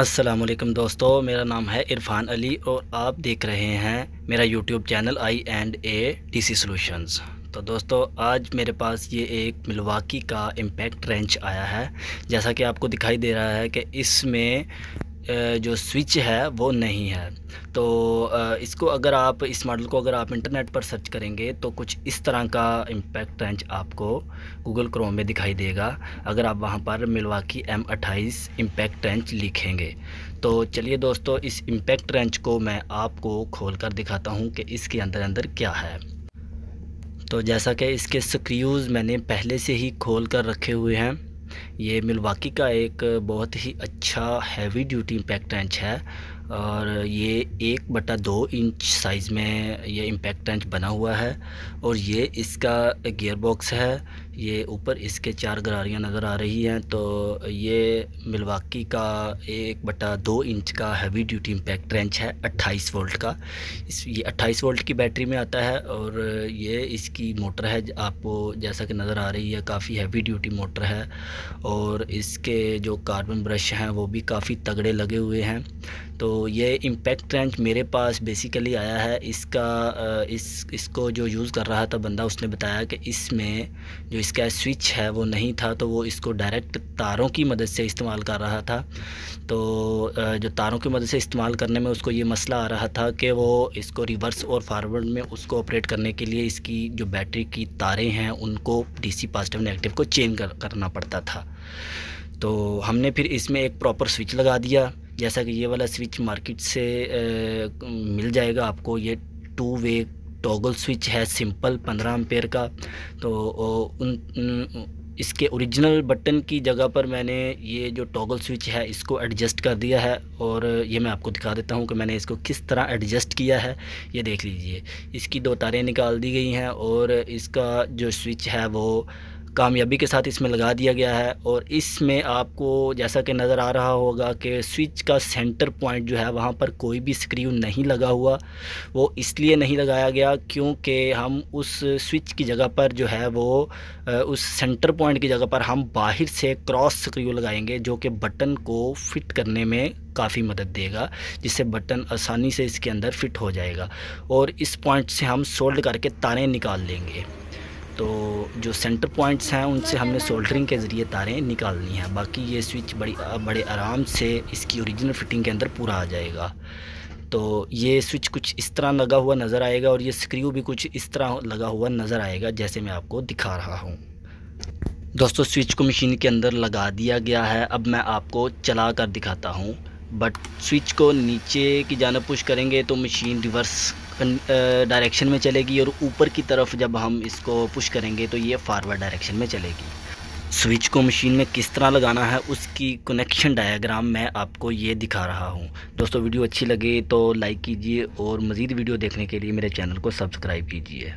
वालेकुम दोस्तों, मेरा नाम है इरफान अली और आप देख रहे हैं मेरा YouTube channel I and A D C solutions तो दोस्तों, आज मेरे पास ये एक मिलवाकी का इम्पैक्ट रेंच आया है। जैसा कि आपको दिखाई दे रहा है कि इसमें जो स्विच है, वो नहीं है। तो इसको अगर आप, इस मॉडल को अगर आप इंटरनेट पर सर्च करेंगे तो कुछ इस तरह का इम्पैक्ट रेंच आपको गूगल क्रोम में दिखाई देगा, अगर आप वहाँ पर मिलवाकी एम अट्ठाईस इम्पैक्ट रेंच लिखेंगे। तो चलिए दोस्तों, इस इम्पैक्ट रेंच को मैं आपको खोल कर दिखाता हूँ कि इसके अंदर अंदर क्या है। तो जैसा कि इसके स्क्रूज़ मैंने पहले से ही खोल कर रखे हुए हैं ये मिलवाकी का एक बहुत ही अच्छा हैवी ड्यूटी इम्पैक्ट रेंच है और ये एक बटा दो इंच साइज़ में ये इम्पैक्ट रेंच बना हुआ है और ये इसका गियर बॉक्स है ये ऊपर इसके चार गरारियाँ नज़र आ रही हैं तो ये मिलवाकी का एक बटा दो इंच का हैवी ड्यूटी इम्पैक्ट रेंच है 28 वोल्ट का। इस, ये 28 वोल्ट की बैटरी में आता है और ये इसकी मोटर है, आपको जैसा कि नज़र आ रही है, काफ़ी हैवी ड्यूटी मोटर है और इसके जो कार्बन ब्रश हैं, वो भी काफ़ी तगड़े लगे हुए हैं। तो ये इम्पैक्ट रेंच मेरे पास बेसिकली आया है। इसका इस इसको जो यूज़ कर रहा था बंदा उसने बताया कि इसमें जो इसका स्विच है वो नहीं था तो वो इसको डायरेक्ट तारों की मदद से इस्तेमाल कर रहा था। तो जो तारों की मदद से इस्तेमाल करने में उसको ये मसला आ रहा था कि वो इसको रिवर्स और फारवर्ड में उसको ऑपरेट करने के लिए इसकी जो बैटरी की तारें हैं उनको सी पॉजिटिव नेगेटिव को चेंज कर, करना पड़ता था। तो हमने फिर इसमें एक प्रॉपर स्विच लगा दिया। जैसा कि ये वाला स्विच मार्केट से मिल जाएगा आपको। ये टू वे टॉगल स्विच है सिंपल पंद्रह एम्पेयर का। तो उन, उन इसके ओरिजिनल बटन की जगह पर मैंने ये जो टॉगल स्विच है इसको एडजस्ट कर दिया है। और ये मैं आपको दिखा देता हूँ कि मैंने इसको किस तरह एडजस्ट किया है। ये देख लीजिए। इसकी दो तारें निकाल दी गई हैं और इसका जो स्विच है वो कामयाबी के साथ इसमें लगा दिया गया है और इसमें आपको जैसा कि नज़र आ रहा होगा कि स्विच का सेंटर पॉइंट जो है वहाँ पर कोई भी स्क्रू नहीं लगा हुआ। वो इसलिए नहीं लगाया गया क्योंकि हम उस स्विच की जगह पर जो है वो उस सेंटर पॉइंट की जगह पर हम बाहर से क्रॉस स्क्रू लगाएँगे जो कि बटन को फिट करने में काफ़ी मदद देगा, जिससे बटन आसानी से इसके अंदर फिट हो जाएगा और इस पॉइंट से हम सोल्ड करके तारें निकाल लेंगे। तो जो सेंटर पॉइंट्स हैं, उनसे हमने सोल्डरिंग के ज़रिए तारें निकालनी हैं। बाकी ये स्विच बड़ी बड़े आराम से इसकी ओरिजिनल फिटिंग के अंदर पूरा आ जाएगा। तो ये स्विच कुछ इस तरह लगा हुआ नज़र आएगा और ये स्क्रू भी कुछ इस तरह लगा हुआ नज़र आएगा, जैसे मैं आपको दिखा रहा हूँ। दोस्तों स्विच को मशीन के अंदर लगा दिया गया है। अब मैं आपको चला कर दिखाता हूँ। बट स्विच को नीचे की जानब पुश करेंगे तो मशीन रिवर्स डायरेक्शन में चलेगी और ऊपर की तरफ़ जब हम इसको पुश करेंगे तो ये फारवर्ड डायरेक्शन में चलेगी। स्विच को मशीन में किस तरह लगाना है उसकी कनेक्शन डायग्राम मैं आपको ये दिखा रहा हूँ। दोस्तों, वीडियो अच्छी लगे तो लाइक कीजिए और मज़ीद वीडियो देखने के लिए मेरे चैनल को सब्सक्राइब कीजिए।